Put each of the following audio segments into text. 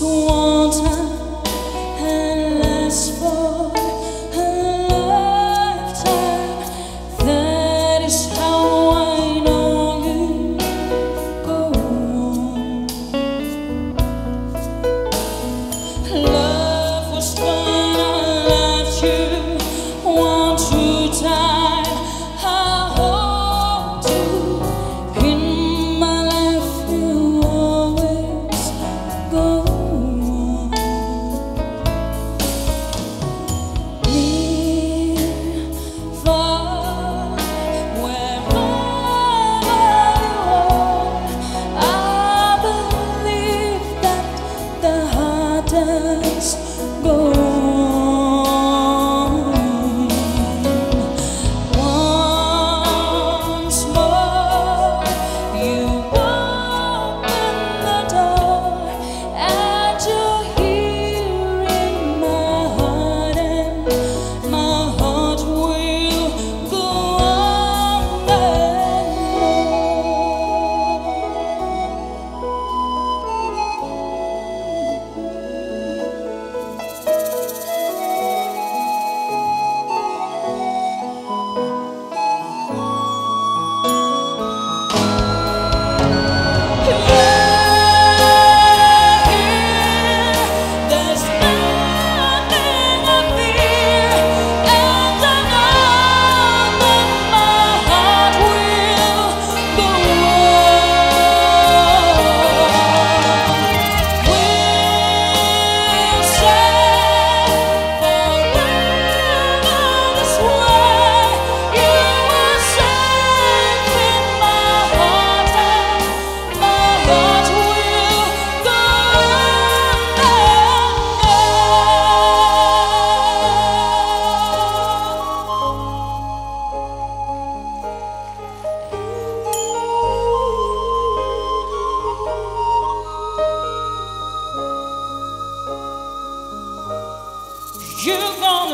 want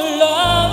love.